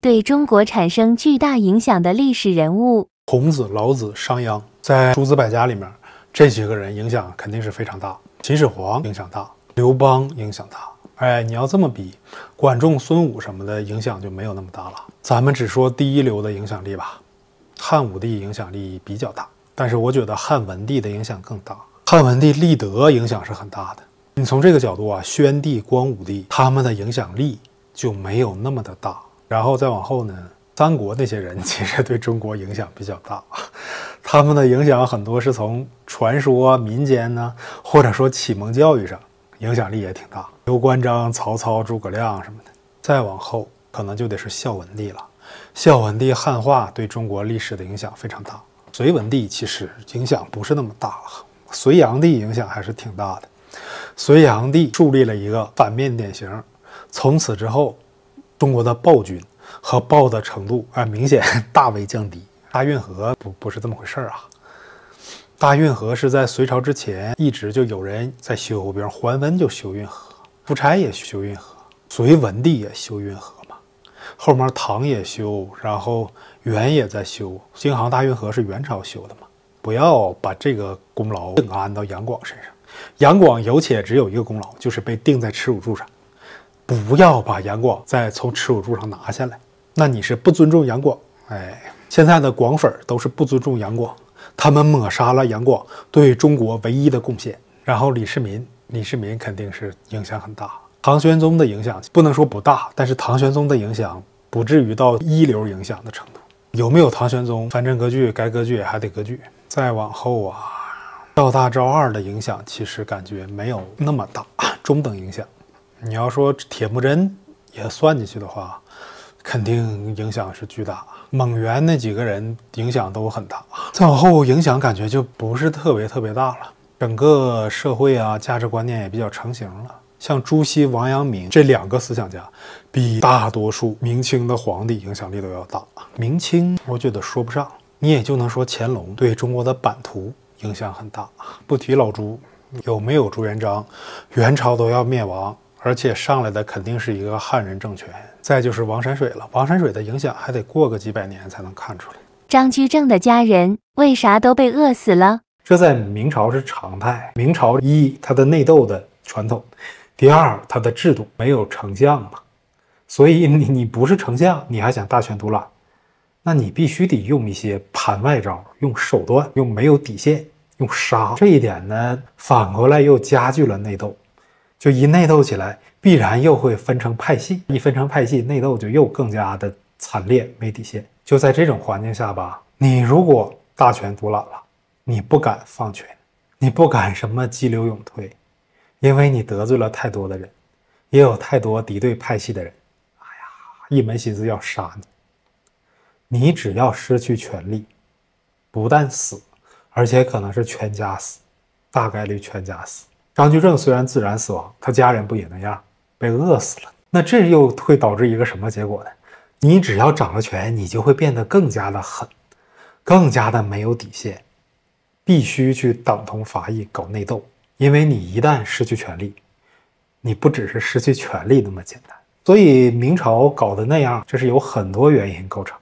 对中国产生巨大影响的历史人物。孔子、老子、商鞅，在诸子百家里面，这几个人影响肯定是非常大。秦始皇影响大，刘邦影响大。哎，你要这么比，管仲、孙武什么的影响就没有那么大了。咱们只说第一流的影响力吧。汉武帝影响力比较大，但是我觉得汉文帝的影响更大。汉文帝立德影响是很大的。你从这个角度啊，宣帝、光武帝他们的影响力就没有那么的大。然后再往后呢？三国那些人其实对中国影响比较大，他们的影响很多是从传说、民间呢，或者说启蒙教育上，影响力也挺大。刘关张、曹操、诸葛亮什么的。再往后，可能就得是孝文帝了。孝文帝汉化对中国历史的影响非常大。隋文帝其实影响不是那么大，隋炀帝影响还是挺大的。隋炀帝树立了一个反面典型，从此之后，中国的暴君。和暴的程度啊，明显 大为降低。大运河不不是这么回事儿啊！大运河是在隋朝之前一直就有人在修，比如桓温就修运河，夫差也修运河，隋文帝也修运河嘛。后面唐也修，然后元也在修。京杭大运河是元朝修的嘛？不要把这个功劳硬安到杨广身上。杨广有且只有一个功劳，就是被钉在耻辱柱上。不要把杨广再从耻辱柱上拿下来，那你是不尊重杨广。哎，现在的广粉都是不尊重杨广，他们抹杀了杨广对中国唯一的贡献。然后李世民，李世民肯定是影响很大。唐玄宗的影响不能说不大，但是唐玄宗的影响不至于到一流影响的程度。有没有唐玄宗？藩镇割据，该割据还得割据。再往后啊，赵大、赵二的影响其实感觉没有那么大，中等影响。你要说铁木真也算进去的话，肯定影响是巨大。蒙元那几个人影响都很大，再往后影响感觉就不是特别特别大了。整个社会啊，价值观念也比较成型了。像朱熹、王阳明这两个思想家，比大多数明清的皇帝影响力都要大。明清我觉得说不上，你也就能说乾隆对中国的版图影响很大。不提老朱，有没有朱元璋，元朝都要灭亡。而且上来的肯定是一个汉人政权，再就是王山水了。王山水的影响还得过个几百年才能看出来。张居正的家人为啥都被饿死了？这在明朝是常态。明朝一，它的内斗的传统；第二，它的制度没有丞相嘛，所以你你不是丞相，你还想大权独揽，那你必须得用一些盘外招，用手段，用没有底线，用杀。这一点呢，反过来又加剧了内斗。就一内斗起来，必然又会分成派系，一分成派系，内斗就又更加的惨烈，没底线。就在这种环境下吧，你如果大权独揽了，你不敢放权，你不敢什么激流勇退，因为你得罪了太多的人，也有太多敌对派系的人，哎呀，一门心思要杀你。你只要失去权力，不但死，而且可能是全家死，大概率全家死。张居正虽然自然死亡，他家人不也那样被饿死了？那这又会导致一个什么结果呢？你只要掌了权，你就会变得更加的狠，更加的没有底线，必须去党同伐异搞内斗。因为你一旦失去权力，你不只是失去权力那么简单。所以明朝搞的那样，这是有很多原因构成。